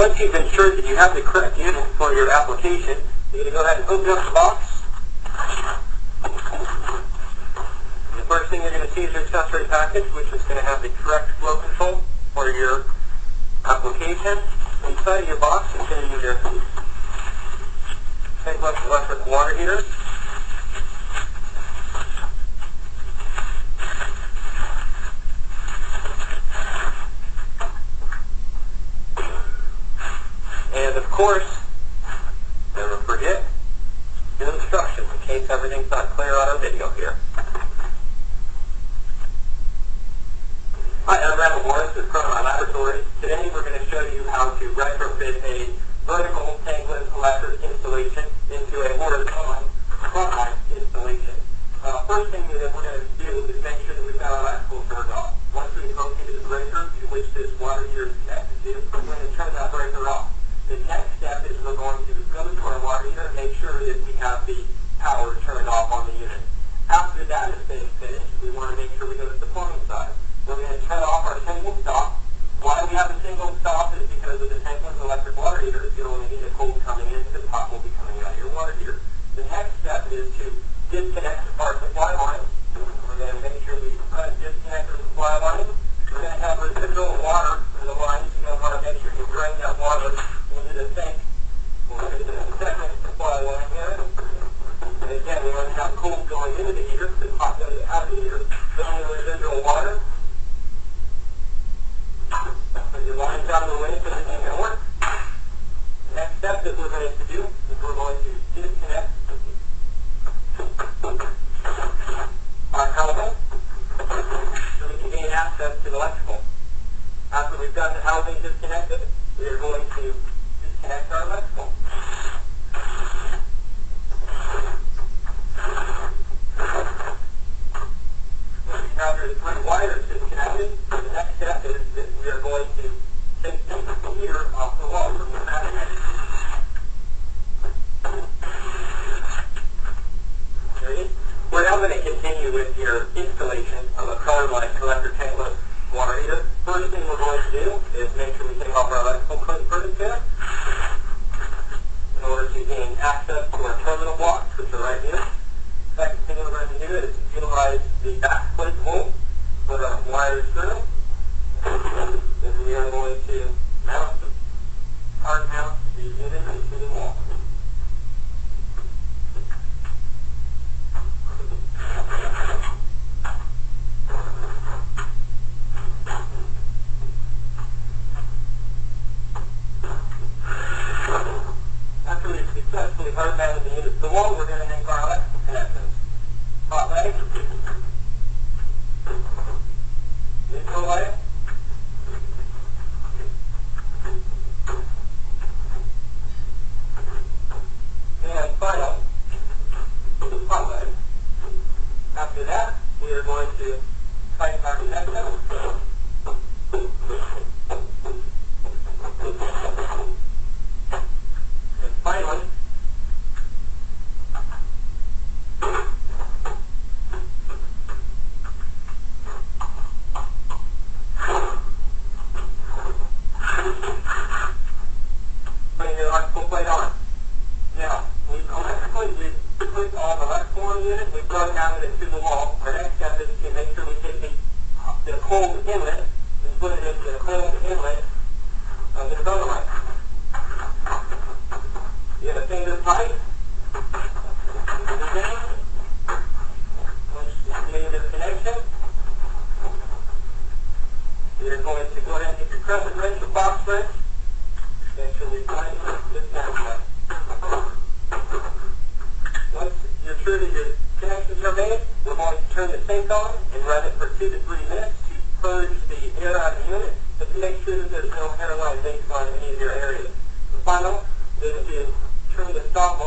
Once you've ensured that you have the correct unit for your application, you're going to go ahead and open up the box. And the first thing you're going to see is your accessory package, which is going to have the correct flow control for your application. Inside of your box is going to be your tankless electric water heater. And of course, never forget the instructions in case everything's not clear on our video here. Hi, I'm Randall Morris with Chronomite Laboratories. Today we're going to show you how to retrofit a vertical tankless electric installation into a horizontal frontline installation. Uh, first thing that we're going to do is make sure that we've got our electrical turned off. Once we've located the breaker to which this water heater is connected to, we're going to turn that breaker off. The next step is we're going to go to our water heater and make sure that we have the power turned off on the unit. After that has been finished, we want to make sure we go to the plumbing side. We're going to turn off our single stop. Why we have a single stop is because of the tankless electric water heater. You only need a cold coming in, the hot will be coming out of your water heater. The next step is to disconnect our supply line. We're going to make sure we cut disconnect the supply line. We're going to have residual water in the lines. You're going to want to make sure you drain that water into the sink. We'll get to the second supply line here. And again, we want to have cold going into the heater, the hot residual water. The. Next step that we're going to do is we're going to disconnect our housing so we can gain access to the electrical. After we've got the housing disconnected, we are going to disconnect our electrical. Once you have your three wires disconnected, the next step is that we are going to take the heater off the wall from the battery. Ready? We're now with your installation of a color-like collector tankless water heater. First thing we're going to do is make sure we take off our electrical curtain pin in order to gain access to our terminal blocks, which are right here. Second thing we're going to do is utilize the back plate hole, put our wires through. Then we are going to mount the hard mount the unit into the wall. After we've successfully hard mounted the unit to the wall, we're going to make our electrical. Hot light. Neutral light. And final, hot light. After that, we are going to tighten our connection. And finally, putting the electrical plate on. Now, we've electrically, we've put all the electrical on the unit, we've plug mounted it to the wall. Our next step is to make sure we take the, the cold inlet and put it into the cold inlet of the solar light. You have a finger down. Once you made the connection, you're going to go ahead and your crescent wrench or box wrench. Make sure we find this connection. Once you're sure that your connections are made, we're going to turn the sink on and run it for two to three minutes to purge the air out of the unit, but to make sure that there's no hairline leaks on any of your areas. The final is to turn the stop